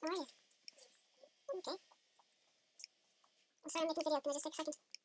How are you? Okay. I'm sorry I'm making a video. Can I just take a second?